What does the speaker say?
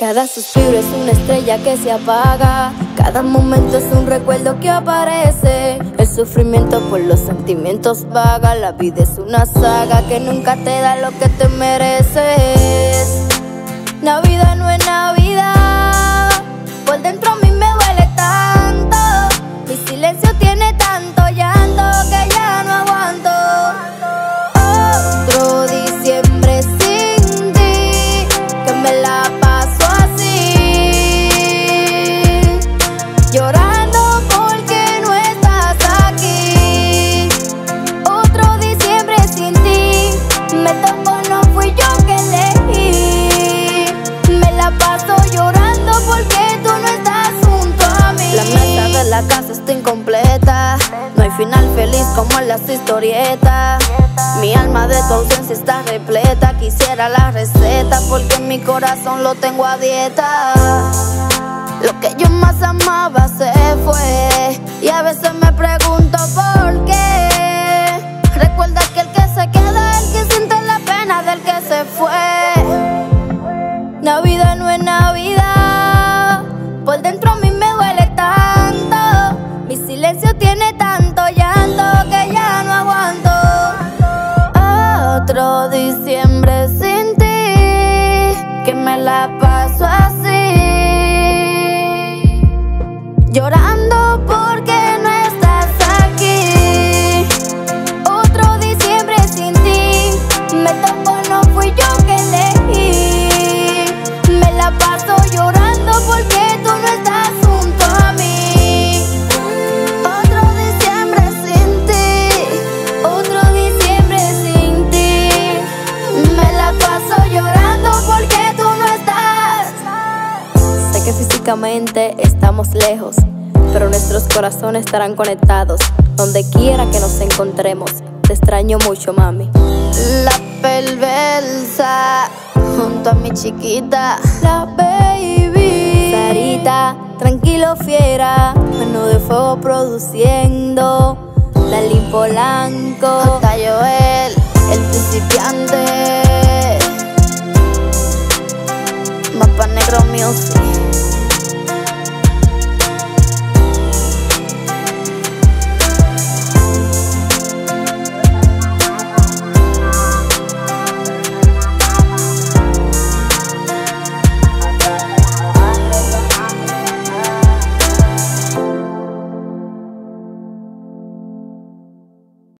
Cada suspiro es una estrella que se apaga. Cada momento es un recuerdo que aparece. El sufrimiento por los sentimientos vaga. La vida es una saga que nunca te da lo que te mereces. Navidad no es Navidad. Por dentro a mí me duele tanto. Mi silencio tiene tanto llanto que ya final feliz como en las historietas. Mi alma de tu ausencia está repleta. Quisiera la receta porque en mi corazón lo tengo a dieta. Lo que yo más amaba se fue. Y a veces me pregunto por qué. Recuerda que el que se queda es el que siente la pena del que se fue. Navidad no es Navidad. Por dentro a mí me duele tanto. Mi silencio tiene tanto diciembre sin ti, que me la paso así. Físicamente estamos lejos, pero nuestros corazones estarán conectados. Donde quiera que nos encontremos, te extraño mucho, mami. La perversa, junto a mi chiquita, la baby. Sarita, tranquilo, fiera, mano de fuego produciendo. Lali Polanco, J. Joel, el principiante. Mapa Negro Music.